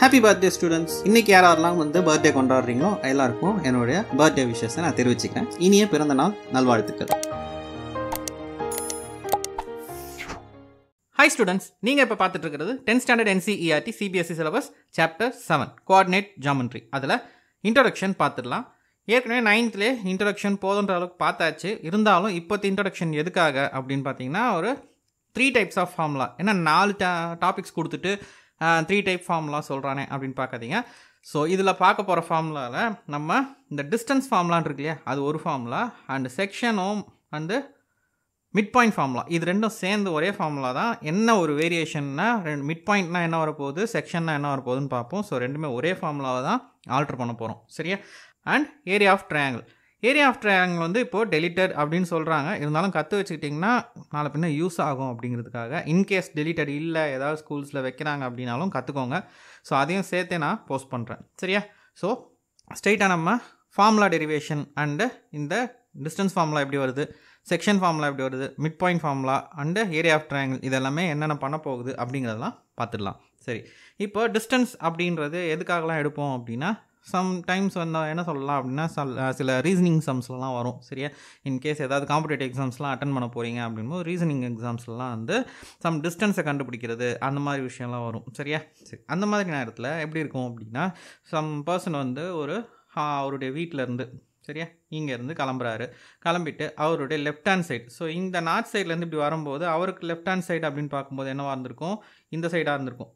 Happy birthday students இன்னைக்கு யாரெல்லாம் வந்து பர்த்டே கொண்டாடுறீங்களோ எல்லாருக்கும் என்னுடைய பர்த்டே விஷயத்தை நான் தெரிவிச்சுக்கிறேன். இனிய பிறந்த நாள் நல்வாழ்த்துக்கள். ஹாய் ஸ்டூடெண்ட்ஸ் நீங்கள் இப்போ பார்த்துட்டு இருக்கிறது tenth standard NCERT CBSE syllabus chapter seven coordinate geometry அதில் இன்ட்ரடக்ஷன் பார்த்துடலாம். ஏற்கனவே நைன்த்லேயே இன்ட்ரடக்ஷன் போதுன்ற அளவுக்கு பார்த்தாச்சு. இருந்தாலும் இப்போத்த இன்ட்ரடக்ஷன் எதுக்காக அப்படின்னு பார்த்தீங்கன்னா ஒரு த்ரீ டைப்ஸ் ஆஃப் ஃபார்முலா ஏன்னா நாலு டா டாபிக்ஸ் கொடுத்துட்டு த்ரீ டைப் ஃபார்ம்லாம் சொல்கிறானே அப்படின்னு பார்க்காதீங்க. ஸோ இதில் பார்க்க போகிற ஃபார்முலாவில் நம்ம இந்த டிஸ்டன்ஸ் ஃபார்ம்லான் இருக்கு இல்லையா? அது ஒரு ஃபார்முலா அண்டு செக்ஷனும் அண்டு மிட் பாயிண்ட் ஃபார்முலா இது ரெண்டும் சேர்ந்து ஒரே ஃபார்முலா தான். என்ன ஒரு வேரியேஷன்னா ரெண்டு மிட் பாயிண்ட்னா என்ன வரப்போகுது? செக்ஷன்னா என்ன வரப்போகுதுன்னு பார்ப்போம். ஸோ ரெண்டுமே ஒரே ஃபார்முலாவை தான் ஆல்ட்ரு பண்ண போகிறோம் சரியா? And area of triangle area of triangle வந்து இப்போது டெலிட்டட் அப்படின்னு சொல்கிறாங்க இருந்தாலும் கற்று வச்சுக்கிட்டிங்கன்னா நாளை பின்ன யூஸ் ஆகும் அப்படிங்கிறதுக்காக. இன்கேஸ் டெலிட்டட் இல்லை ஏதாவது ஸ்கூல்ஸில் வைக்கிறாங்க அப்படின்னாலும் கற்றுக்கோங்க ஸோ அதையும் சேர்த்தே நான் போஸ்ட் பண்ணுறேன் சரியா? ஸோ ஸ்ட்ரெயிட்டாக நம்ம ஃபார்முலா டெரிவேஷன் அண்டு இந்த டிஸ்டன்ஸ் ஃபார்முலா எப்படி வருது? செக்ஷன் ஃபார்முலா எப்படி வருது? Mid point formula and area of triangle இதெல்லாமே என்னென்ன பண்ண போகுது அப்படிங்கிறதெல்லாம் பார்த்துடலாம். சரி. இப்போ டிஸ்டன்ஸ் அப்படின்றது எதுக்காகலாம் எடுப்போம் அப்படின்னா சம் டைம்ஸ் வந்து என்ன சொல்லலாம் அப்படின்னா சில ரீசனிங் சம்ஸ்லாம் வரும். சரியா? இன்கேஸ் ஏதாவது காம்படேட்டிவ் எக்ஸாம்ஸ்லாம் அட்டன் பண்ண போகிறீங்க அப்படின்போது ரீசனிங் எக்ஸாம்ஸ்லாம் வந்து சம் டிஸ்டன்ஸை கண்டுபிடிக்கிறது அந்த மாதிரி விஷயம்லாம் வரும். சரியா? சரி. அந்த மாதிரி நேரத்தில் எப்படி இருக்கும் அப்படின்னா சம் பர்சன் வந்து ஒரு அவருடைய வீட்டில் இருந்து சரியா? இங்கேருந்து கிளம்புறாரு. கிளம்பிட்டு அவருடைய லெஃப்ட் ஹேண்ட் சைடு ஸோ இந்த நார்த் சைட்லேருந்து இப்படி வரும்போது அவருக்கு லெஃப்ட் ஹேண்ட் சைடு அப்படின்னு பார்க்கும்போது என்னவாக இருந்திருக்கும்? இந்த சைடாக இருந்திருக்கும்.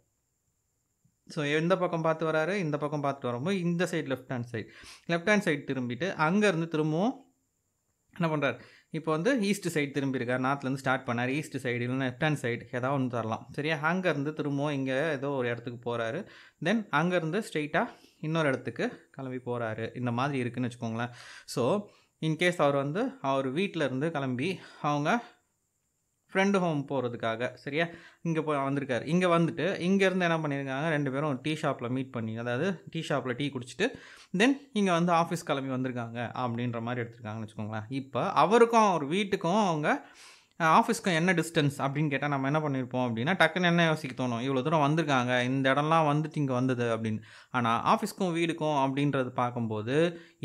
ஸோ எந்த பக்கம் பார்த்து வராரு? இந்த பக்கம் பார்த்து வரும்போது இந்த side left hand side left hand side திரும்பிட்டு அங்கேருந்து திரும்பவும் என்ன பண்ணுறாரு இப்போ வந்து ஈஸ்ட் சைடு திரும்பியிருக்கார். நார்த்லேருந்து ஸ்டார்ட் பண்ணார். ஈஸ்ட் சைடு இல்லைன்னா லெஃப்ட் ஹேண்ட் சைடு ஏதாவது ஒன்று தரலாம். சரியா? அங்கேருந்து திரும்பவும் இங்கே ஏதோ ஒரு இடத்துக்கு போகிறாரு தென் அங்கேருந்து ஸ்ட்ரெயிட்டாக இன்னொரு இடத்துக்கு கிளம்பி போகிறாரு இந்த மாதிரி இருக்குன்னு வச்சுக்கோங்களேன். ஸோ இன்கேஸ் அவர் வந்து அவர் வீட்டில் இருந்து கிளம்பி அவங்க ஃப்ரெண்டு ஹோம் போகிறதுக்காக சரியா? இங்கே போய் வந்திருக்காரு. இங்கே வந்துட்டு இங்கேருந்து என்ன பண்ணியிருக்காங்க ரெண்டு பேரும் டீ ஷாப்பில் மீட் பண்ணி அதாவது டீ ஷாப்பில் டீ குடிச்சிட்டு தென் இங்கே வந்து ஆஃபீஸ் கிளம்பி வந்திருக்காங்க அப்படின்ற மாதிரி எடுத்திருக்காங்கன்னு வச்சுக்கோங்களேன். இப்போ அவருக்கும் அவர் வீட்டுக்கும் அவங்க ஆஃபீஸ்க்கும் என்ன டிஸ்டன்ஸ் அப்படின்னு கேட்டால் நம்ம என்ன பண்ணியிருப்போம் அப்படின்னா டக்குன்னு என்ன யோசிக்க தோணும்? இவ்வளோ தூரம் வந்திருக்காங்க இந்த இடம்லாம் வந்துட்டு இங்கே வந்தது அப்படின்னு. ஆனால் ஆஃபீஸ்க்கும் வீடுக்கும் அப்படின்றது பார்க்கும்போது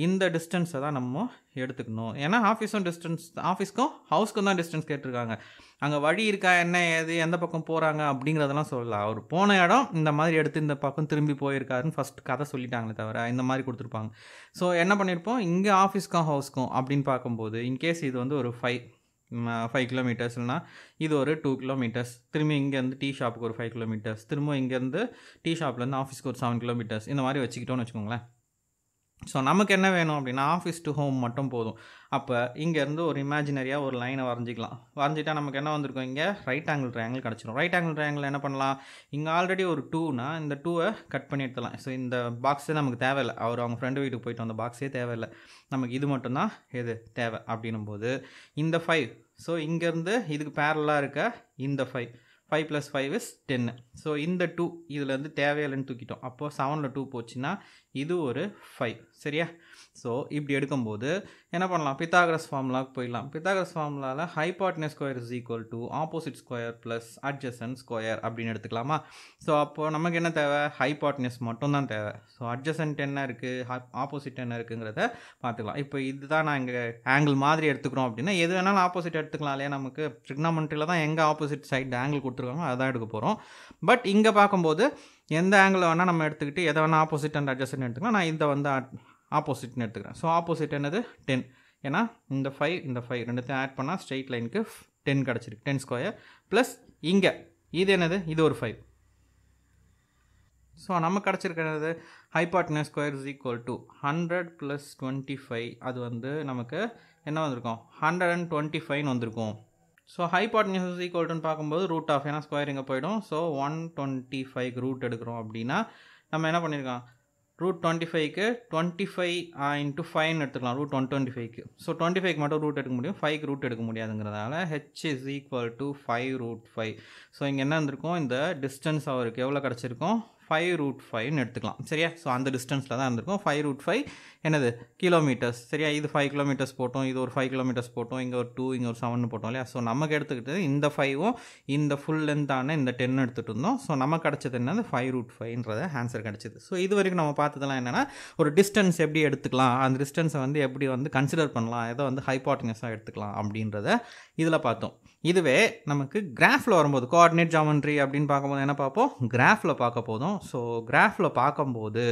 இந்த டிஸ்டன்ஸை தான் நம்ம எடுத்துக்கணும். ஏன்னா ஆஃபீஸும் டிஸ்டன்ஸ் ஆஃபீஸ்க்கும் ஹவுஸ்க்கும் தான் டிஸ்டன்ஸ் கேட்டிருக்காங்க. அங்கே வழி இருக்கா என்ன ஏது எந்த பக்கம் போகிறாங்க அப்படிங்கிறதெல்லாம் சொல்லலாம் அவர் போன இடம் இந்த மாதிரி எடுத்து இந்த பக்கம் திரும்பி போயிருக்காருன்னு ஃபஸ்ட் கதை சொல்லிட்டாங்களே தவிர இந்த மாதிரி கொடுத்துருப்பாங்க. ஸோ என்ன பண்ணியிருப்போம் இங்கே ஆஃபீஸ்க்கும் ஹவுஸ்க்கும் அப்படின்னு பார்க்கும்போது இன்கேஸ் இது வந்து ஒரு ஃபைவ் ஃபைவ் கிலோமீட்டர்ஸ் இல்லைனா இது ஒரு டூ கிலோமீட்டர்ஸ் திரும்பி இங்கேருந்து டீ ஷாப்புக்கு ஒரு ஃபைவ் கிலோமீட்டர்ஸ் திரும்ப இங்கேருந்து டீ ஷாப்லேருந்து ஆஃபீஸ்க்கு ஒரு செவன் கிலோமீட்டர்ஸ் இந்த மாதிரி வச்சுக்கிட்டோன்னு வச்சுக்கோங்களேன். ஸோ நமக்கு என்ன வேணும் அப்படின்னா ஆஃபீஸ் டு ஹோம் மட்டும் போதும். அப்போ இங்கேருந்து ஒரு இமேஜினரியாக ஒரு லைனை வரைஞ்சிக்கலாம். வரைஞ்சிட்டா நமக்கு என்ன வந்திருக்கும்? இங்கே ரைட் ஆங்கிள் ட்ரையாங்கிள் கிடச்சிரும். ரைட் ஆங்கிள் ட்ரையாங்கிள் என்ன பண்ணலாம்? இங்கே ஆல்ரெடி ஒரு டூனா இந்த டூவை கட் பண்ணி எடுத்துலாம் ஸோ இந்த பாக்ஸே நமக்கு தேவையில்லை. அவர் அவங்க ஃப்ரெண்டு வீட்டுக்கு போயிட்டு வந்த பாக்ஸே தேவையில்லை. நமக்கு இது மட்டும்தான் எது தேவை அப்படின்னும் போது இந்த ஃபைவ் ஸோ இங்கேருந்து இதுக்கு பேரலாக இருக்க இந்த five five plus five is ten so இந்த டூ இதுலேருந்து தேவையில்லைன்னு தூக்கிட்டோம். அப்போது செவனில் டூ போச்சுன்னா இது ஒரு ஃபைவ் சரியா? ஸோ இப்படி எடுக்கும்போது என்ன பண்ணலாம்? பித்தாகரஸ் ஃபார்முலாவுக்கு போயிடலாம். பித்தாகரஸ் ஃபார்முலாவில் hypotenuse square is equal to opposite square plus adjacent square அப்படின்னு எடுத்துக்கலாமா? ஸோ அப்போது நமக்கு என்ன தேவை? ஹைபாட்னஸ் மட்டும்தான் தேவை. ஸோ அட்ஜசன்ட் என்ன இருக்குது ஆப்போசிட் என்ன இருக்குங்கிறத பார்த்துக்கலாம். இப்போ இதுதான் நான் இங்கே ஆங்கிள் மாதிரி எடுத்துக்கிறோம் அப்படின்னா எது வேணாலும் ஆப்போசிட் எடுத்துக்கலாம் இல்லையா நமக்கு? ட்ரிக்னாமெண்ட்ரியில் தான் எங்கே ஆப்போசிட் சைடு ஆங்கிள் கொடுத்துருக்காங்க அதான் எடுக்க போகிறோம் பட் இங்கே பார்க்கும்போது எந்த ஆங்கிள் வேணால் நம்ம எடுத்துக்கிட்டு எதை வேணால் ஆப்போசிட் அண்ட் அட்ஜஸ்ட் எடுத்துக்கலாம். நான் இதை வந்து ஆப்போசிட்னு எடுத்துக்கிறேன். ஸோ ஆப்போசிட் என்னது? டென் ஏன்னா இந்த ஃபைவ் இந்த ஃபைவ் ரெண்டுத்தையும் ஆட் பண்ணால் ஸ்ட்ரெயிட் லைனுக்கு டென் கிடச்சிருக்கு. டென் ஸ்கொயர் ப்ளஸ் இங்கே. இது என்னது? இது ஒரு ஃபைவ் ஸோ நம்ம கிடச்சிருக்கிறது hypotenuse square is equal to hundred plus twenty five அது வந்து நமக்கு என்ன வந்திருக்கும்? ஹண்ட்ரட் அண்ட் டுவெண்ட்டி ஃபைவ்னு வந்திருக்கும். ஸோ ஹைபாட்னியூஸ் இஸ் ஈக்குவல்ட்டுன்னு பார்க்கும்போது ரூட் ஆஃப் ஏன்னா ஸ்கொயர் இங்கே போயிடும். So one twenty five root எடுக்கிறோம் அப்படின்னா நம்ம என்ன பண்ணியிருக்கோம் ரூட் டுவெண்ட்டி ஃபைவ்க்கு டுவெண்ட்டி ஃபைவ் இன்ட்டு ஃபைவ்னு எடுத்துக்கலாம் ரூட் ஒன் டுவெண்ட்டி ஃபைவ்க்கு ஸோ டுவெண்ட்டி ஃபைவ் மட்டும் ரூட் எடுக்க முடியும் ஃபைவ்க்கு ரூட் எடுக்க முடியாதுங்கிறதால H is equal to five root five so இங்கே என்ன இருந்திருக்கும் இந்த டிஸ்டன்ஸ் அவருக்கு எவ்வளோ கிடச்சிருக்கும்? ஃபைவ் ரூட் ஃபைவ்னு எடுத்துக்கலாம். சரியா? ஸோ அந்த டிஸ்டன்ஸில் தான் இருந்திருக்கும் ஃபைவ் ரூட் ஃபைவ் என்னது? கிலோமீட்டர்ஸ் சரியா? இது ஃபைவ் கிலோமீட்டர்ஸ் போட்டோம் இது ஒரு ஃபைவ் கிலோமீட்டர்ஸ் போட்டோம் இங்கே ஒரு டூ இங்கே ஒரு செவன் போட்டோம் இல்லையா? ஸோ நமக்கு எடுத்துக்கிட்டு இந்த ஃபைவும் இந்த ஃபுல் லென்த்தான இந்த டென் எடுத்துகிட்டு இருந்தோம். ஸோ நமக்கு கிடச்சது என்னது? ஃபைவ் ரூட் ஃபைவ்ன்றத ஆன்சர் கிடச்சிது. ஸோ இது வரைக்கும் நம்ம பார்த்ததெல்லாம் என்னென்னா ஒரு டிஸ்டன்ஸ் எப்படி எடுத்துக்கலாம் அந்த டிஸ்டன்ஸை வந்து எப்படி வந்து கன்சிடர் பண்ணலாம் எதை வந்து ஹைபாட்டினஸாக எடுத்துக்கலாம் அப்படின்றத இதில் பார்த்தோம். இதுவே நமக்கு கிராஃபில் வரும்போது கோஆர்டினேட் ஜாமெண்ட்ரி அப்படின்னு பார்க்கும்போது என்ன பார்ப்போம்? கிராஃபில் பார்க்க போதும். ஸோ கிராஃபில் பார்க்கும்போது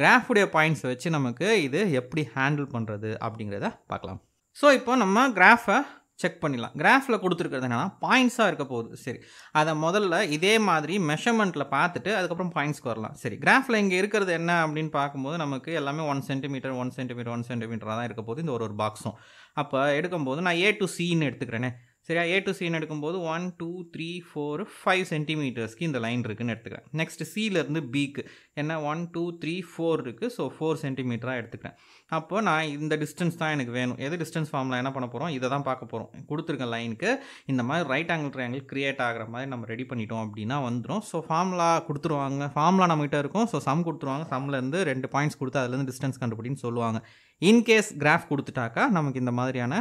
கிராஃபுடைய பாயிண்ட்ஸ் வச்சு நமக்கு இது எப்படி ஹேண்டில் பண்ணுறது அப்படிங்கிறத பார்க்கலாம். ஸோ இப்போ நம்ம கிராஃபை செக் பண்ணிடலாம். கிராஃபில் கொடுத்துருக்கிறது என்னென்னா பாயிண்ட்ஸாக இருக்க போகுது. சரி. அதை முதல்ல இதே மாதிரி மெஷர்மெண்ட்டில் பார்த்துட்டு அதுக்கப்புறம் பாயிண்ட்ஸ்க்கு வரலாம். சரி. கிராஃபில் இங்கே இருக்கிறது என்ன அப்படின்னு பார்க்கும்போது நமக்கு எல்லாமே one centimetre one centimetre one சென்டிமீட்டராக தான் இருக்க போகுது. இந்த ஒரு ஒரு பாக்ஸும் அப்போ எடுக்கும்போது நான் ஏ டு சின்னு எடுத்துக்கிறேனே. சரியா? ஏ டு சின்னு எடுக்கும்போது one two three four five சென்டிமீட்டர்ஸ்க்கு இந்த லைன் இருக்குன்னு எடுத்துக்கிறேன். நெக்ஸ்ட் சியிலேருந்து பிக்கு என்ன? ஒன் டூ த்ரீ ஃபோர் இருக்குது ஸோ ஃபோர் சென்டிமீட்டராக எடுத்துக்கிறேன். அப்போ நான் இந்த டிஸ்டன்ஸ் தான் எனக்கு வேணும். எது டிஸ்டன்ஸ் ஃபார்மில் என்ன பண்ண போகிறோம் இதை தான் பார்க்க போகிறோம் கொடுத்துருக்க லைனுக்கு இந்த மாதிரி ரைட் ஆங்கிள் ட்ரையாங்கிள் கிரியேட் ஆகிற மாதிரி நம்ம ரெடி பண்ணிட்டோம் அப்படின்னா வந்துடும் ஸோ ஃபார்முலா கொடுத்துருவாங்க. ஃபார்முலா நம்மகிட்ட இருக்கும். ஸோ சம் கொடுத்துருவாங்க. சம்லேருந்து ரெண்டு பாயிண்ட்ஸ் கொடுத்து அதுலேருந்து டிஸ்டன்ஸ் கண்டுபிடின்னு சொல்லுவாங்க. இன்கேஸ் கிராஃப் கொடுத்துட்டாக்கா நமக்கு இந்த மாதிரியான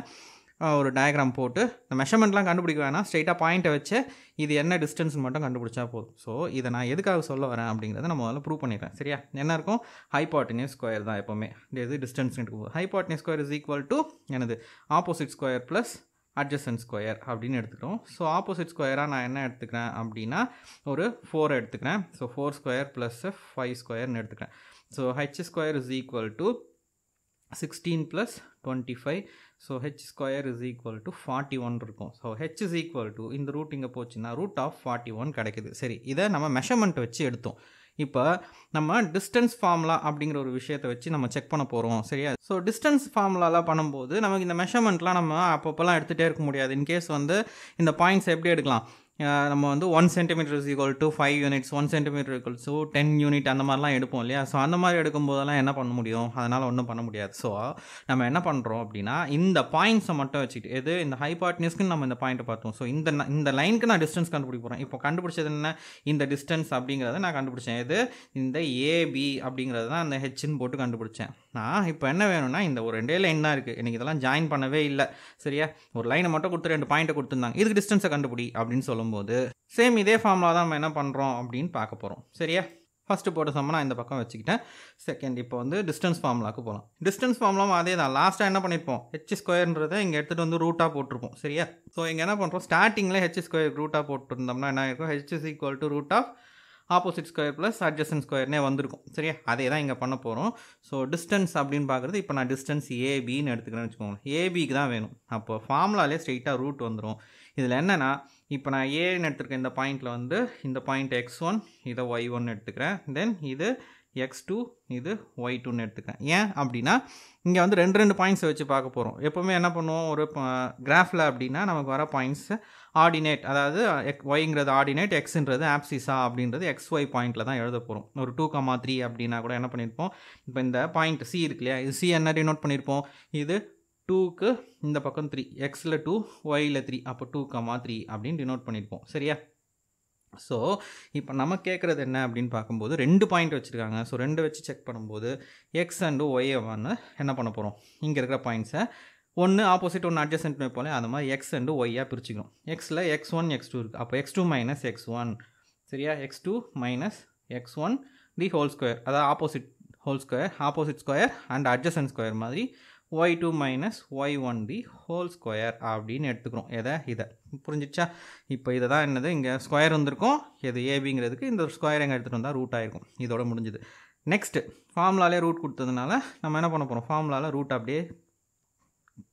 ஒரு டயக்ராம் போட்டு இந்த மெஷர்மெண்ட்லாம் கண்டுபிடிக்க வேணாம். ஸ்ட்ரைட்டாக பாயிண்ட்டை வச்சு இது என்ன டிஸ்டன்ஸ் மட்டும் கண்டுபிடிச்சா போதும். ஸோ இதை நான் எதுக்காக சொல்ல வரேன் அப்படிங்கிறத நம்ம முதல்ல ப்ரூவ் பண்ணிடுறேன். சரியா? என்ன இருக்கும்? ஹைபாட்டினியஸ் ஸ்கொயர் தான் எப்போவுமே. இது டிஸ்டன்ஸ் எடுக்கும்போது hypotenuse square is equal to எனது opposite square plus adjacent square அப்படின்னு எடுத்துக்கிறோம். ஸோ ஆப்போசிட் ஸ்கொயராக நான் என்ன எடுத்துக்கிறேன் அப்படின்னா ஒரு ஃபோர் எடுத்துக்கிறேன். So four square plus five ஸ்கொயர்னு எடுத்துக்கிறேன். So H square is equal to sixteen plus twenty five so H square is equal to forty one இருக்கும். So H is equal to இந்த ரூட் இங்கே போச்சுன்னா ரூட் ஆஃப் ஃபார்ட்டி ஒன் கிடைக்குது. சரி இதை நம்ம மெஷர்மெண்ட் வச்சு எடுத்தோம். இப்போ நம்ம டிஸ்டன்ஸ் ஃபார்முலா அப்படிங்கிற ஒரு விஷயத்தை வச்சு நம்ம செக் பண்ண போகிறோம் சரியா? ஸோ டிஸ்டன்ஸ் ஃபார்முலாலாம் பண்ணும்போது நமக்கு இந்த மெஷர்மெண்ட்லாம் நம்ம அப்பப்போலாம் எடுத்துகிட்டே இருக்க முடியாது. இன்கேஸ் வந்து இந்த பாயிண்ட்ஸ் எப்படி எடுக்கலாம்? நம்ம வந்து one centimetre is equal to five units one centimetre equal to ten unit அந்த மாதிரிலாம் எடுப்போம் இல்லையா? ஸோ அந்த மாதிரி எடுக்கும்போதெல்லாம் என்ன பண்ண முடியும்? அதனால் ஒன்றும் பண்ண முடியாது. ஸோ நம்ம என்ன பண்ணுறோம் அப்படின்னா இந்த பாயிண்ட்ஸை மட்டும் வச்சுட்டு எது? இந்த ஹைபாட்னிஸ்க்கு நம்ம இந்த பாயிண்ட்டை பார்த்தோம் ஸோ இந்த இந்த லைனுக்கு நான் டிஸ்டன்ஸ் கண்டுபிடிக்க போகிறேன் இப்போ கண்டுபிடிச்சது என்ன? இந்த டிஸ்டன்ஸ் அப்படிங்கிறத நான் கண்டுபிடிச்சேன். எது? இந்த ஏபி அப்படிங்கிறது தான் அந்த ஹெச்ன்னு போட்டு கண்டுபிடிச்சேன். நான் இப்போ என்ன வேணும்னா இந்த ஒரு ரெண்டே லைன் தான் இருக்குது எனக்கு இதெல்லாம் ஜாயின் பண்ணவே இல்லை. சரியா? ஒரு லைனை மட்டும் கொடுத்து ரெண்டு பாயிண்ட்டை கொடுத்துருந்தாங்க. இதுக்கு டிஸ்டன்ஸை கண்டுபிடி அப்படின்னு சொல்லும்போது சேம் இதே ஃபார்மில் தான் நம்ம என்ன பண்ணுறோம் அப்படின்னு பார்க்க போகிறோம் சரியா? ஃபஸ்ட்டு போட்ட சம்மை நான் இந்த பக்கம் வச்சுக்கிட்டேன். செகண்ட் இப்போ வந்து டிஸ்டன்ஸ் ஃபார்முலாக்கு போகலாம் டிஸ்டன்ஸ் ஃபார்முலாம் அதே தான். லாஸ்ட்டாக என்ன பண்ணியிருப்போம் ஹெச் ஸ்கொயர்ன்றதை இங்கே எடுத்துகிட்டு வந்து ரூட்டாக போட்டிருப்போம். சரியா? ஸோ இங்கே என்ன பண்ணுறோம் ஸ்டார்டிங்கில் ஹெச் ஸ்கொயர் ரூட்டாக போட்டிருந்தோம்னா என்ன இருக்கும் H is equal to root of opposite square plus adjacent ஸ்கொயர்னே வந்திருக்கும். சரியா? அதே தான் இங்கே பண்ண போகிறோம் ஸோ டிஸ்டன்ஸ் அப்படின்னு பார்க்குறது இப்போ நான் டிஸ்டன்ஸ் ஏபின்னு எடுத்துக்கிறேன்னு வச்சுக்கோங்க ஏபிக்கு தான் வேணும். அப்போ ஃபார்முலாலே ஸ்ட்ரெயிட்டாக ரூட் வந்துடும் இதில் என்னென்னா இப்போ நான் ஏன்னு எடுத்துருக்கேன் இந்த பாயிண்ட்டில் வந்து இந்த பாயிண்ட் எக்ஸ் ஒன் இதை ஒய் ஒன் எடுத்துக்கிறேன். தென் இது எக்ஸ் டூ இது ஒய் டூன்னு எடுத்துக்கிறேன் ஏன் அப்படின்னா இங்கே வந்து ரெண்டு ரெண்டு பாயிண்ட்ஸை வச்சு பார்க்க போகிறோம் எப்போவுமே என்ன பண்ணுவோம்? ஒரு கிராஃபில் அப்படின்னா நமக்கு வர பாயிண்ட்ஸ் ஆர்டினேட் அதாவது எக் ஒய்ங்கிறது ஆர்டினேட் எக்ஸுன்றது ஆப்சிஸா அப்படின்றது எக்ஸ் ஒய் பாயிண்ட்டில் தான் எழுத போகிறோம் ஒரு டூ கமா த்ரீ அப்படின்னா கூட என்ன பண்ணியிருப்போம் இப்போ இந்த பாயிண்ட் சி இருக்கு இல்லையா? இது சி என்ன டினோட் பண்ணியிருப்போம் இது டூக்கு இந்த பக்கம் த்ரீ எக்ஸில் டூ ஒயில் த்ரீ அப்போ டூ கமா த்ரீ அப்படின்னு டினோட் பண்ணியிருப்போம் சரியா? ஸோ இப்போ நம்ம கேட்குறது என்ன அப்படின்னு பார்க்கும்போது ரெண்டு பாயிண்ட் வச்சுருக்காங்க. ஸோ ரெண்டு வச்சு செக் பண்ணும்போது எக்ஸ் அண்டு ஒய்யை வந்து என்ன பண்ண போகிறோம் இங்கே இருக்கிற பாயிண்ட்ஸை ஒன்று ஆப்போசிட் ஒன்று அட்ஜஸ்ட் போல அந்த மாதிரி எக்ஸ் அண்டு ஒய்யாக பிரிச்சுக்கணும். எக்ஸில் எக்ஸ் ஒன் எக்ஸ் டூ இருக்குது அப்போ X two minus X one சரியா? X two minus X one the whole square அதாவது opposite whole square opposite square and adjacent square மாதிரி Y two minus Y one the whole square அப்படின்னு எடுத்துக்கிறோம். எதை? இதை. புரிஞ்சிச்சா? இப்போ இதை தான் என்னது? இங்கே ஸ்கொயர் வந்திருக்கும். எது ஏபிங்கிறதுக்கு இந்த ஸ்கொயர் எங்கே எடுத்துகிட்டு வந்தால் ரூட் ஆகிருக்கும் இதோட முடிஞ்சுது. நெக்ஸ்ட்டு ஃபார்முலாலே ரூட் கொடுத்ததுனால நம்ம என்ன பண்ண போகிறோம் ஃபார்முலாவில் ரூட் அப்படியே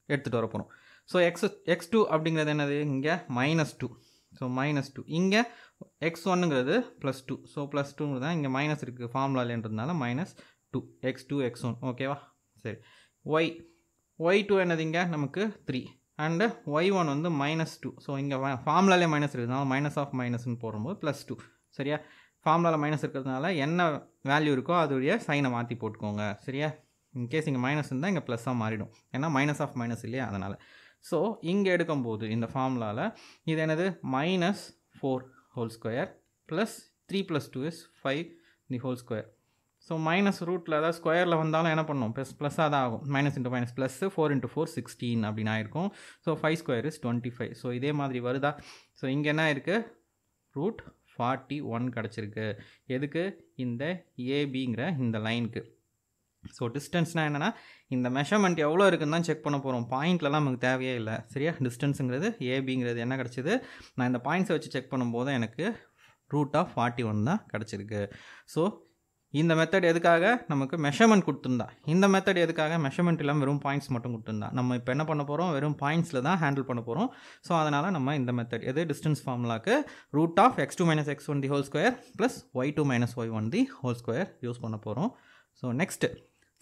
எடுத்துகிட்டு வர போகிறோம் ஸோ எக்ஸ் எக்ஸ் டூ அப்படிங்கிறது என்னது? இங்கே minus two so minus two இங்கே எக்ஸ் ஒன்னுங்கிறது ப்ளஸ் டூ ஸோ ப்ளஸ் டூங்கிறது தான் இங்கே மைனஸ் இருக்குது ஃபார்முலாலேன்றதுனால minus two X two X one ஓகேவா சரி. ஒய் ஒய் டூ என்னது இங்கே நமக்கு த்ரீ அண்டு ஒய் ஒன் வந்து மைனஸ் டூ ஸோ இங்கே ஃபார்முலாலே மைனஸ் இருக்கிறதுனால மைனஸ் ஆஃப் மைனஸ்னு போடும்போது ப்ளஸ் டூ சரியா? ஃபார்முலாவில் மைனஸ் இருக்கிறதுனால என்ன வேல்யூ இருக்கோ அதோடைய சைனை மாற்றி போட்டுக்கோங்க. சரியா? இன்கேஸ் இங்கே மைனஸ் இருந்தால் இங்கே ப்ளஸ்ஸாக மாறிடும். ஏன்னா மைனஸ் ஆஃப் மைனஸ் இல்லையா? அதனால். ஸோ இங்கே எடுக்கும்போது இந்த ஃபார்முலாவில் இது என்னது? Minus four whole square plus three plus two is five the whole square so minus ரூட்டில் அதாவது ஸ்கொயரில் வந்தாலும் என்ன பண்ணும்? ப்ளஸ் ப்ளஸ்ஸாக தான் ஆகும் minus into minus plus four into four sixteen அப்படின்னு ஆயிருக்கும். So five square is twenty five so இதே மாதிரி வருதா? ஸோ இங்கே என்ன இருக்குது ரூட் ஃபார்ட்டி ஒன் கிடச்சிருக்கு. எதுக்கு? இந்த ஏபிங்கிற இந்த லைனுக்கு ஸோ டிஸ்டன்ஸ்னால் என்னென்னா இந்த மெஷர்மெண்ட் எவ்வளோ இருக்குன்னு தான் செக் பண்ண போகிறோம் பாயிண்ட்லலாம் நமக்கு தேவையே இல்லை. சரியா? டிஸ்டன்ஸுங்கிறது ஏபிங்கிறது என்ன கிடச்சிது? நான் இந்த பாயிண்ட்ஸை வச்சு செக் பண்ணும்போது எனக்கு ரூட் ஆஃப் ஃபார்ட்டி ஒன் தான் கிடச்சிருக்கு. ஸோ இந்த மெத்தட் எதுக்காக? நமக்கு மெஷர்மெண்ட் கொடுத்துருந்தா. இந்த மெத்தட் எதுக்காக? மெஷர்மெண்ட் இல்லாமல் வெறும் பாயிண்ட்ஸ் மட்டும் கொடுத்துருந்தா. நம்ம இப்போ என்ன பண்ண போகிறோம் வெறும் பாயிண்ட்ஸில் தான் ஹேண்டில் பண்ண போகிறோம் ஸோ அதனால் நம்ம இந்த மெத்தட் எது? Distance ஃபார்முலாக்கு root of X two minus X one the whole square plus Y two minus Y one the whole square use பண்ண போகிறோம் so next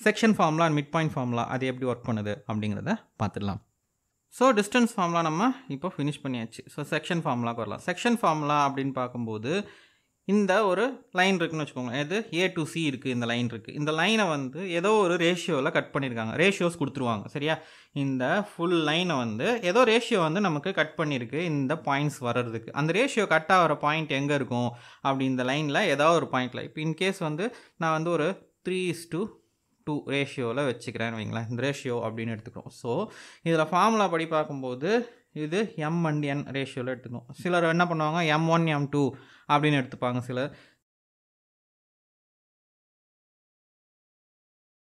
section formula and mid point formula அது எப்படி work பண்ணுது? அப்படிங்கிறத பார்த்துடலாம். So distance formula நம்ம இப்போ finish பண்ணியாச்சு. ஸோ செக்ஷன் ஃபார்முலாக்கு வரலாம். செக்ஷன் ஃபார்முலா அப்படின்னு பார்க்கும்போது இந்த ஒரு லைன் இருக்குன்னு வச்சுக்கோங்களேன். இது ஏ டு சி இருக்குது இந்த லைன் இருக்குது இந்த லைனை வந்து ஏதோ ஒரு ரேஷியோவில் கட் பண்ணியிருக்காங்க ரேஷியோஸ் கொடுத்துருவாங்க சரியா? இந்த ஃபுல் லைனை வந்து ஏதோ ரேஷியோ வந்து நமக்கு கட் பண்ணியிருக்கு இந்த பாயிண்ட்ஸ் வர்றதுக்கு. அந்த ரேஷியோ கட் ஆகிற பாயிண்ட் எங்கே இருக்கும்? அப்படி இந்த லைனில் ஏதோ ஒரு பாயிண்டில் இப்போ இன்கேஸ் வந்து நான் வந்து ஒரு த்ரீ இஸ் டூ டூ ரேஷியோவில் வச்சுக்கிறேன்னு வைங்களேன். இந்த ரேஷியோ அப்படின்னு எடுத்துக்கிறோம். ஸோ இதில் ஃபார்முலா படி பார்க்கும்போது இது எம் அண்ட் என் ரேஷியோவில் எடுத்துக்கணும். சிலர் என்ன பண்ணுவாங்க? எம் ஒன் எம் டூ அப்படின்னு எடுத்துப்பாங்க சிலர்.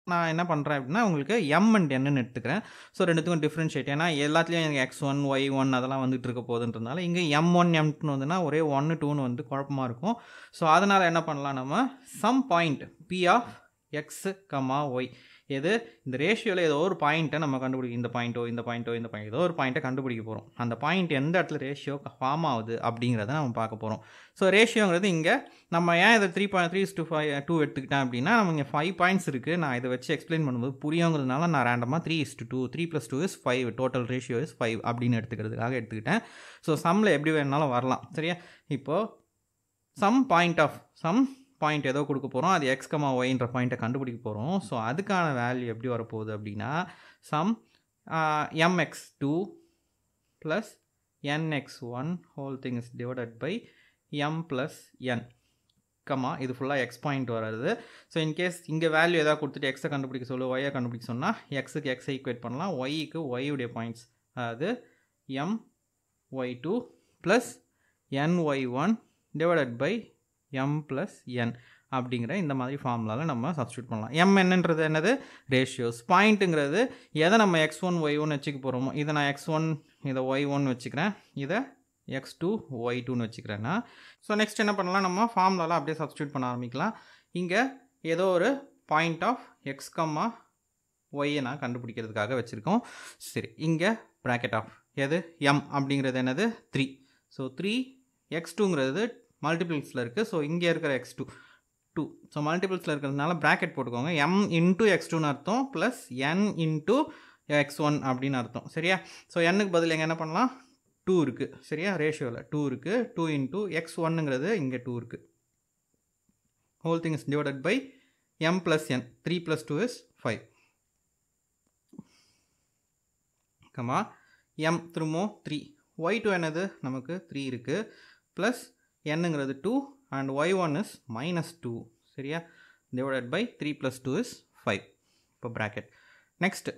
நான் என்ன பண்ணுறேன் அப்படின்னா உங்களுக்கு எம் அண்ட் என்னன்னு எடுத்துக்கிறேன். ஸோ ரெண்டுத்துக்கும் டிஃப்ரென்ஷியேட் ஏன்னா எல்லாத்துலேயும் எனக்கு எக்ஸ் ஒன் ஒய் ஒன் அதெல்லாம் வந்துட்டு இருக்க போகுதுன்றதுனால இங்கே எம் ஒன் எம் டூன்னு வந்துன்னா ஒரே ஒன்று டூன்னு வந்து குழப்பமாக இருக்கும். ஸோ அதனால் என்ன பண்ணலாம் நம்ம? Some point P of X comma Y எது? இந்த ரேஷியோவில் ஏதோ ஒரு பாயிண்ட்டை நம்ம கண்டுபிடிக்க இந்த பாயிண்ட்டோ இந்த பாயிண்ட்டோ இந்த பாயிண்ட் ஏதோ ஒரு பாயிண்ட்டை கண்டுபிடிக்க போகிறோம் அந்த பாயிண்ட் எந்த இடத்துல ரேஷியோ ஃபார்ம் ஆகுது அப்படிங்கிறத நம்ம பார்க்க போகிறோம் ஸோ ரேஷியோங்கிறது இங்கே நம்ம ஏன் இதை three point three two five two எடுத்துக்கிட்டேன் அப்படின்னா நம்ம இங்கே ஃபைவ் பாயிண்ட்ஸ் இருக்குது நான் இதை வச்சு எக்ஸ்பிளைன் பண்ணும்போது புரியுங்கிறதுனால நான் ரேண்டமாக three is two three plus two is five total ratio is five அப்படின்னு எடுத்துக்கிறதுக்காக எடுத்துக்கிட்டேன். ஸோ சம்மில் எப்படி வேணாலும் வரலாம். சரியா? இப்போது some point of some point ஏதோ கொடுக்க போகிறோம் அது எக்ஸ் கமா ஒய்ன்ற பாயிண்ட்டை கண்டுபிடிக்க போகிறோம் ஸோ அதுக்கான வேல்யூ எப்படி வரப்போகுது அப்படின்னா some M X two plus N X one whole thing is divided by M plus N comma இது ஃபுல்லாக எக்ஸ் பாயிண்ட் வராது. ஸோ இன்கேஸ் இங்கே வேல்யூ எதாவது கொடுத்துட்டு எக்ஸை கண்டுபிடிக்க சொல்லு ஒய்யை கண்டுபிடிக்க சொன்னால் எக்ஸுக்கு எக்ஸை ஈக்குவேட் பண்ணலாம். ஒய்க்கு ஒய்யுடைய பாயிண்ட்ஸ் அதாவது M Y two plus N Y one divided by M plus N அப்படிங்கிற இந்த மாதிரி ஃபார்முலாவில் நம்ம சப்ஸ்டியூட் பண்ணலாம். எம் என்னன்றது? என்னது? ரேஷியோஸ் பாயிண்ட்டுங்கிறது எதை நம்ம எக்ஸ் ஒன் ஒய் ஒன் வச்சுக்க போகிறோமோ இதை நான் எக்ஸ் ஒன் இதை ஒய் ஒன் வச்சுக்கிறேன். இதை எக்ஸ் டூ ஒய் டூன்னு வச்சுக்கிறேன்னா ஸோ நெக்ஸ்ட் என்ன பண்ணலாம்? நம்ம ஃபார்முலாவில் அப்படியே சப்ஸ்டியூட் பண்ண ஆரம்பிக்கலாம். இங்கே ஏதோ ஒரு பாயிண்ட் ஆஃப் எக்ஸ் கம்மா ஒய்யை நான் கண்டுபிடிக்கிறதுக்காக வச்சுருக்கோம். சரி இங்கே ப்ராக்கெட் ஆஃப் எது? எம் அப்படிங்கிறது என்னது? த்ரீ ஸோ த்ரீ எக்ஸ் டூங்கிறது மல்டிபிள்ஸில் இருக்குது ஸோ இங்கே இருக்கிற எக்ஸ் டூ டூ ஸோ மல்டிபிள்ஸில் இருக்கிறதுனால ப்ராக்கெட் போட்டுக்கோங்க. எம் இன்ட்டு எக்ஸ் டூன்னு அர்த்தம் plus N into X one அப்படின்னு அர்த்தம். சரியா? ஸோ என்னுக்கு பதில் எங்கே என்ன பண்ணலாம்? டூ இருக்குது சரியா? ரேஷியோவில் டூ இருக்குது டூ இன்ட்டு எக்ஸ் ஒன்னுங்கிறது இங்கே டூ இருக்குது whole thing is divided by M plus N three plus two is five comma M திரும்பவும் த்ரீ ஒய் டூ என்னது? நமக்கு த்ரீ இருக்குது ப்ளஸ் என்னங்கிறது two and Y one is minus two சரியா? Divided by three plus two is five இப்போ bracket next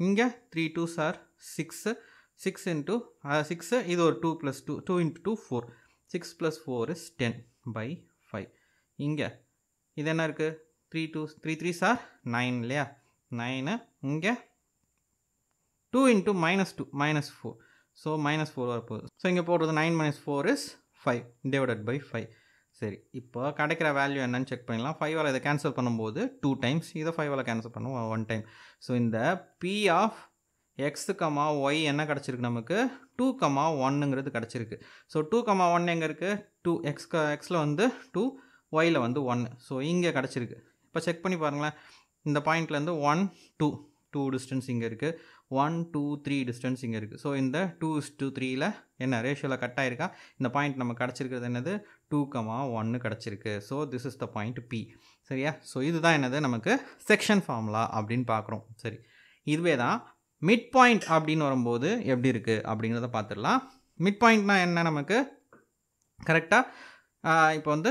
இங்கே three two sir six six into six இது ஒரு two plus two two into two four six plus four is ten by five இங்கே இது என்ன இருக்குது three two three three sir nine இல்லையா? Nine இங்கே two into minus two minus four so minus four வரப்போகுது. So இங்கே போடுறது nine minus four is five divided by five சரி இப்போ கிடைக்கிற வேல்யூ என்னன்னு செக் பண்ணிடலாம். ஃபைவால் இதை கேன்சல் பண்ணும்போது டூ டைம்ஸ் இதை ஃபைவால் கேன்சல் பண்ணுவோம் ஒன் டைம் ஸோ இந்த P of X comma Y என்ன கிடச்சிருக்கு நமக்கு? டூ கமா ஒன்னுங்கிறது கிடச்சிருக்கு. ஸோ டூ கமா ஒன் எங்கே இருக்குது டூ எக்ஸ் எக்ஸில் வந்து டூ ஒயில் வந்து ஒன்று ஸோ இங்கே கிடச்சிருக்கு. இப்போ செக் பண்ணி பாருங்களேன். இந்த பாயிண்ட்லேருந்து ஒன் டூ டூ டிஸ்டன்ஸ் இங்கே இருக்குது ஒன் டூ த்ரீ டிஸ்டன்ஸ் இங்கே இருக்குது ஸோ இந்த டூ இஸ் டூ த்ரீயில் என்ன ரேஷியோவில் கட் ஆகிருக்கா இந்த பாயிண்ட் நம்ம கிடச்சிருக்கிறது என்னது? டூ கமா ஒன்று கிடச்சிருக்கு. So this is the point P சரியா? ஸோ இதுதான் என்னது? நமக்கு செக்ஷன் ஃபார்முலா அப்படின்னு பார்க்குறோம். சரி. இதுவே தான் மிட் பாயிண்ட் அப்படின்னு வரும்போது எப்படி இருக்குது அப்படிங்கிறத பார்த்துடலாம். மிட் பாயிண்ட்னால் என்ன நமக்கு? கரெக்டாக இப்போ வந்து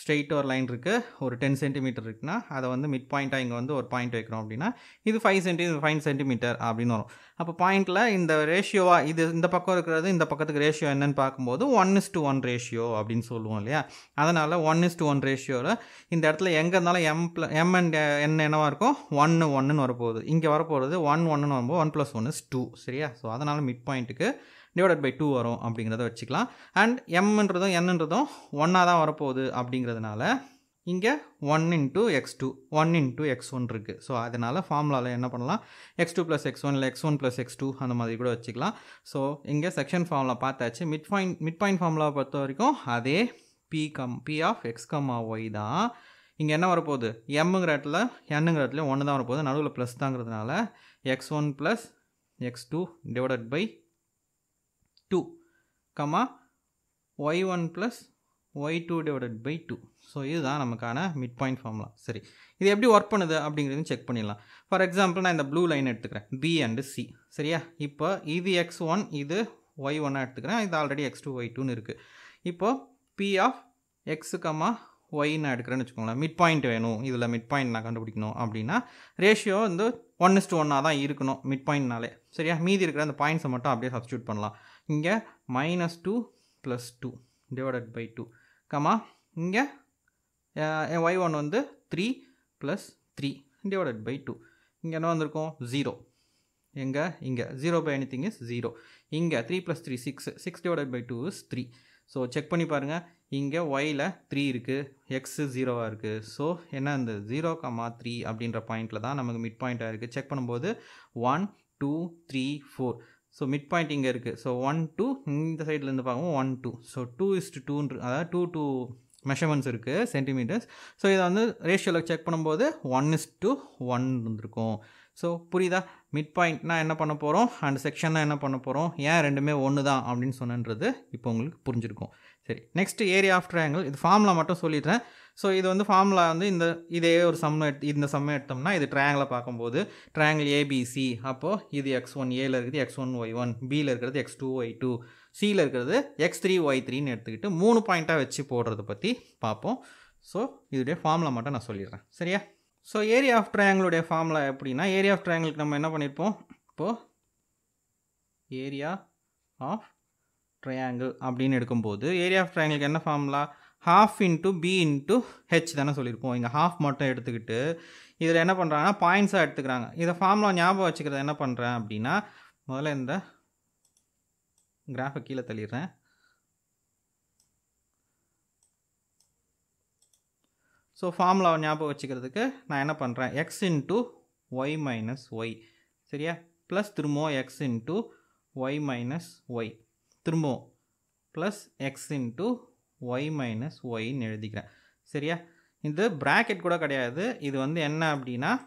ஸ்ட்ரெயிட் ஒரு லைன் இருக்குது ஒரு டென் சென்டிமீட்டர் இருக்குன்னா அதை வந்து மிட் பாயிண்ட்டாக இங்கே வந்து ஒரு பாயிண்ட் வைக்கிறோம் அப்படின்னா இது ஃபைவ் சென்டி ஃபைவ் சென்டிமீட்டர் அப்படின்னு வரும். அப்போ பாயிண்டில் இந்த ரேஷியோவாக இது இந்த பக்கம் இருக்கிறது இந்த பக்கத்துக்கு ரேஷியோ என்னன்னு பார்க்கும்போது one is to one ratio அப்படின்னு சொல்லுவோம் இல்லையா? அதனால் ஒன் இஸ் டு ஒன் ரேஷியோவில் இந்த இடத்துல எங்கே இருந்தாலும் எம் ப்ள எம் அண்ட் என் என்னவாக இருக்கும் ஒன்று ஒன்றுன்னு வரப்போகுது. இங்கே வரப்போகிறது ஒன் ஒன்றுன்னு வரும்போது one plus one is two சரியா? ஸோ அதனால் மிட் பாயிண்ட்டுக்கு டிவைடட் பை டூ வரும் அப்படிங்கிறத வச்சுக்கலாம். அண்ட் எம்ன்றதும் என்னன்றதும் ஒன்னாக தான் வரப்போகுது அப்படிங்கிறதுனால இங்கே one into X two one into X one இருக்குது ஸோ அதனால் ஃபார்முலாவில் என்ன பண்ணலாம்? X two plus X one இல்லை X one plus X two அந்த மாதிரி கூட வச்சுக்கலாம். ஸோ இங்கே செக்ஷன் ஃபார்முலா பார்த்தாச்சு. மிட் பாயிண்ட் மிட் பாயிண்ட் ஃபார்முலாவை பொறுத்த வரைக்கும் அதே P come P of X comma Y தான். இங்கே என்ன வரப்போகுது? எம்முங்கிற இடத்துல என்னங்கிற இடத்துல ஒன்று தான் வரப்போகுது. நடுவில் plus தாங்கிறதுனால X one plus X two divided by two comma Y one plus Y two divided by two so இதுதான் நமக்கான மிட் பாயிண்ட் ஃபார்முலா சரி. இது எப்படி ஒர்க் பண்ணுது அப்படிங்கிறது செக் பண்ணிடலாம். ஃபார் எக்ஸாம்பிள் நான் இந்த ப்ளூ லைன் எடுத்துக்கிறேன். பி அண்டு சி சரியா? இப்போ இது எக்ஸ் ஒன் இது ஒய் ஒன்னாக எடுத்துக்கிறேன். இது ஆல்ரெடி எக்ஸ் டூ ஒய் டூன்னு இருக்குது இப்போது பி ஆஃப் எக்ஸு கமா ஒய்னு எடுக்கிறேன்னு வச்சுக்கோங்களேன். மிட் பாயிண்ட் வேணும். இதில் மிட் பாயிண்ட் நான் கண்டுபிடிக்கணும் அப்படின்னா ரேஷியோ வந்து ஒன் இஸ்டு ஒன்னாக தான் இருக்கணும். மிட் பாயிண்ட்னாலே சரியா? மீதி இருக்கிற அந்த பாயிண்ட்ஸை மட்டும் அப்படியே சப்ஸ்டியூட் பண்ணலாம். இங்கே minus two plus two divided by two comma இங்கே ஒய் ஒன் வந்து three plus three divided by two இங்கே என்ன வந்திருக்கும்? ஜீரோ எங்கே? இங்கே. Zero by anything is zero இங்கே three plus three six six divided by two is three so check பண்ணி பாருங்கள் இங்கே ஒயில் த்ரீ இருக்குது எக்ஸு ஜீரோவாக இருக்குது ஸோ என்ன இந்த ஜீரோ கமா த்ரீ அப்படின்ற பாயிண்டில் தான் நமக்கு மிட் பாயிண்ட்டாக இருக்குது செக் பண்ணும்போது one two three four so mid point இங்கே இருக்குது ஸோ ஒன் டூ இந்த சைட்லேருந்து பார்க்கும்போது one two so two is to டூன்ற அதாவது டூ டூ மெஷர்மெண்ட்ஸ் இருக்குது சென்டிமீட்டர்ஸ் ஸோ இதை வந்து ரேஷியோவில் செக் பண்ணும்போது ஒன் இஸ் டு ஒன் இருந்திருக்கும். ஸோ புரியுதா? மிட் பாயிண்ட்னா என்ன பண்ண போகிறோம் அண்ட் செக்ஷன்னா என்ன பண்ண போகிறோம் ஏன் ரெண்டுமே ஒன்று தான் அப்படின்னு சொன்னன்றது இப்போ உங்களுக்கு புரிஞ்சிருக்கும். சரி நெக்ஸ்ட் ஏரியா ஆஃப் ட்ரையாங்கிள் இது ஃபார்முலா மட்டும் சொல்லிடுறேன். ஸோ இது வந்து ஃபார்முலா வந்து இந்த இதே ஒரு சம் எடுத்து இந்த சம் எடுத்தோம்னா இது ட்ரையாங்கிளை பார்க்கும்போது ட்ரையாங்கிள் ஏபிசி அப்போது இது எக்ஸ் ஒன் ஏல இருக்குது எக்ஸ் ஒன் ஒய் ஒன் பியில் இருக்கிறது எக்ஸ் டூ ஒய் டூ சியில் இருக்கிறது எக்ஸ் த்ரீ ஒய் த்ரீன்னு எடுத்துக்கிட்டு மூணு பாயிண்ட்டாக வச்சு போடுறத பற்றி பார்ப்போம். ஸோ இதோடைய ஃபார்முலா மட்டும் நான் சொல்லிடுறேன். சரியா? ஸோ ஏரியா ஆஃப் ட்ரையாங்கிளுடைய ஃபார்முலா எப்படின்னா ஏரியா ஆஃப் ட்ரையாங்கிளுக்கு நம்ம என்ன பண்ணியிருப்போம் இப்போது ஏரியா ஆஃப் ட்ரையாங்கிள் அப்படின்னு எடுக்கும்போது ஏரியா ஆஃப் ட்ரையாங்கிளுக்கு என்ன formula half into B into H தானே சொல்லியிருப்போம். இங்கே ஹாஃப் மட்டும் எடுத்துக்கிட்டு இதில் என்ன பண்ணுறாங்கன்னா பாயிண்ட்ஸாக எடுத்துக்கிறாங்க. இதை ஃபார்முலா ஞாபகம் வச்சுக்கிறது என்ன பண்ணுறேன் அப்படின்னா முதல்ல இந்த கிராஃபை கீழே தள்ளிடுறேன். ஸோ ஃபார்முலாவை ஞாபகம் வச்சுக்கிறதுக்கு நான் என்ன பண்ணுறேன் X into Y minus Y சரியா? ப்ளஸ் திரும்பவும் X into Y minus Y திரும்பவும். Plus X into Y minus ஒய்ன்னு எழுதிக்கிறேன். சரியா? இது ப்ராக்கெட் கூட கிடையாது. இது வந்து என்ன அப்படின்னா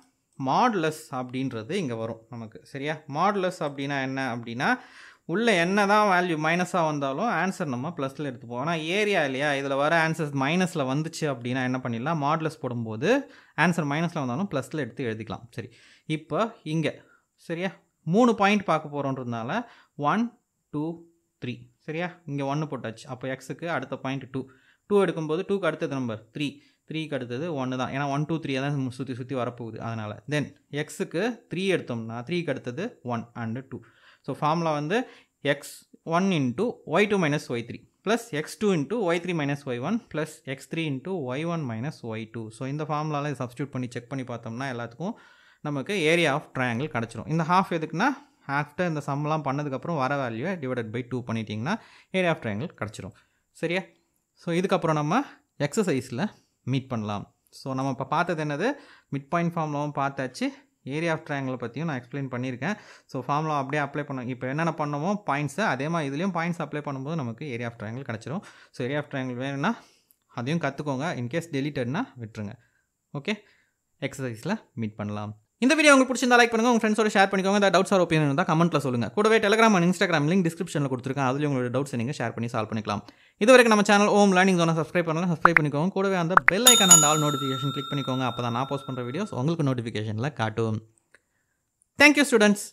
மாடுலஸ் அப்படின்றது இங்கே வரும் நமக்கு. சரியா? மாடுலஸ் அப்படின்னா என்ன அப்படின்னா உள்ளே என்ன தான் வேல்யூ மைனஸாக வந்தாலும் ஆன்சர் நம்ம ப்ளஸில் எடுத்துப்போம். ஆனால் ஏரியா இல்லையா? இதில் வர ஆன்சர்ஸ் மைனஸில் வந்துச்சு அப்படின்னா என்ன பண்ணிடலாம்? மாடுலஸ் போடும்போது ஆன்சர் மைனஸில் வந்தாலும் ப்ளஸில் எடுத்து எழுதிக்கலாம். சரி. இப்போ இங்கே. சரியா? மூணு பாயிண்ட் பார்க்க போகிறோன்றதுனால ஒன் டூ த்ரீ சரியா? இங்கே ஒன்று போட்டாச்சு. அப்போ எக்ஸுக்கு அடுத்த பாயிண்ட் டூ டூ எடுக்கும்போது டூக்கு அடுத்தது நம்பர் த்ரீ த்ரீக்கு அடுத்தது ஒன்று தான். ஏன்னா ஒன் டூ த்ரீ தான் சுற்றி சுற்றி வரப்போகுது. அதனால் தென் எக்ஸுக்கு த்ரீ எடுத்தோம்னா த்ரீக்கு அடுத்தது one and two so formula வந்து X one into Y two minus Y three plus X two into Y three minus Y one plus X three into Y one minus Y two so இந்த ஃபார்முலாவில் substitute பண்ணி check பண்ணி பார்த்தோம்னா எல்லாத்துக்கும் நமக்கு area of triangle கிடச்சிரும். இந்த half எதுக்குன்னா ஆஃப்டர் இந்த சம்லாம் பண்ணதுக்கப்புறம் வர வேல்யூவை டிவைடட் பை டூ பண்ணிட்டீங்கன்னா ஏரியா ஆஃப் ட்ரையாங்கிள் கிடச்சிரும். சரியா? ஸோ இதுக்கப்புறம் நம்ம எக்ஸசைஸில் மீட் பண்ணலாம். ஸோ நம்ம இப்போ பார்த்தது என்னது? மிட் பாயிண்ட் ஃபார்ம்லாவும் பார்த்தாச்சு. ஏரியா ஆஃப் ட்ரையாங்கிளை பற்றியும் நான் எக்ஸ்பிளைன் பண்ணியிருக்கேன். ஸோ ஃபார்முலா அப்படியே அப்ளை பண்ண இப்போ என்னென்ன பண்ணமோ பாயிண்ட்ஸை அதே மாதிரி இதுலேயும் பாயிண்ட்ஸ் அப்ளை பண்ணும்போது நமக்கு ஏரியா ஆஃப் ட்ரையாங்கிள் கிடச்சிரும். ஸோ ஏரியா ஆஃப் ட்ரையாங்கிள் வேணும்னா அதையும் கற்றுக்கோங்க இன்கேஸ் டெலிட்டட்னா விட்டுருங்க. ஓகே எக்ஸசைஸில் மீட் பண்ணலாம். இந்த வீடியோ உங்களுக்கு பிடிச்சிருந்தா லைக் பண்ணுங்க. உங்கள் ஃப்ரெண்ட்ஸோட ஷேர் பண்ணிக்கோங்க. இந்த டவுட்ஸ் ஆர் ஒப்பீனியன் இருந்தால் கமெண்ட்டில் சொல்லுங்கள் கூடவே டெலிகிராம் அண்ட் இன்ஸ்டாகிராம் லிங்க் டிஸ்கிரிப்ஷனில் கொடுத்துருக்கேன். அதில் உங்களோட டவுட்ஸ் நீங்கள் ஷேர் பண்ணி சால்வ் பண்ணிக்கலாம். இது வரைக்கும் நம்ம சேனல் ஓம் லேர்னிங் ஜோனை சப்ஸ்கிரைப் பண்ணலாம் சப்ஸ்கிரைப் பண்ணிக்கோங்க. கூடவே அந்த பெல் ஐக்கான அந்த ஆல் நோட்டிஃபிகேஷன் கிளிக் பண்ணிக்கோங்க. அப்போ தான் நான் போஸ்ட் பண்ணுற வீடியோஸ் உங்களுக்கு நோட்டிஃபிகேஷனில் காட்டும். Thank you students